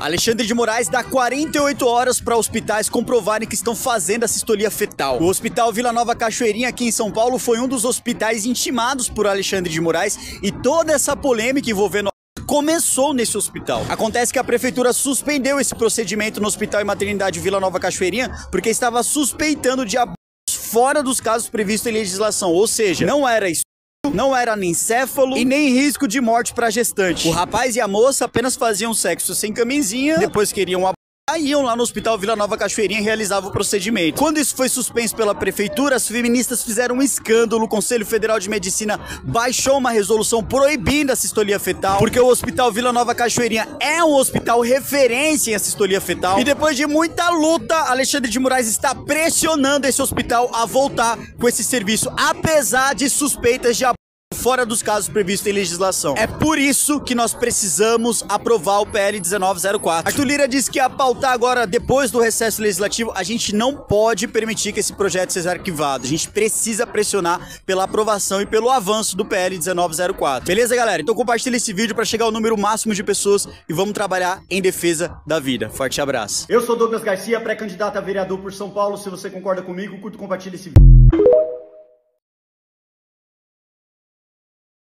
Alexandre de Moraes dá 48 horas para hospitais comprovarem que estão fazendo a sistolia fetal. O Hospital Vila Nova Cachoeirinha, aqui em São Paulo, foi um dos hospitais intimados por Alexandre de Moraes e toda essa polêmica envolvendo começou nesse hospital. Acontece que a prefeitura suspendeu esse procedimento no Hospital e Maternidade Vila Nova Cachoeirinha porque estava suspeitando de abusos fora dos casos previstos em legislação, ou seja, não era isso não era nem céfalo e nem risco de morte para gestante. O rapaz e a moça apenas faziam sexo sem camisinha, depois queriam iam lá no Hospital Vila Nova Cachoeirinha e realizavam o procedimento. Quando isso foi suspenso pela prefeitura, as feministas fizeram um escândalo. O Conselho Federal de Medicina baixou uma resolução proibindo a sistolia fetal, porque o Hospital Vila Nova Cachoeirinha é um hospital referência em assistolia fetal. E depois de muita luta, Alexandre de Moraes está pressionando esse hospital a voltar com esse serviço, apesar de suspeitas de abuso fora dos casos previstos em legislação. É por isso que nós precisamos aprovar o PL 1904. Arthur Lira disse que ia pautar agora, depois do recesso legislativo, a gente não pode permitir que esse projeto seja arquivado. A gente precisa pressionar pela aprovação e pelo avanço do PL 1904. Beleza, galera? Então compartilha esse vídeo para chegar ao número máximo de pessoas e vamos trabalhar em defesa da vida. Forte abraço. Eu sou Douglas Garcia, pré-candidato a vereador por São Paulo. Se você concorda comigo, curta e compartilha esse vídeo.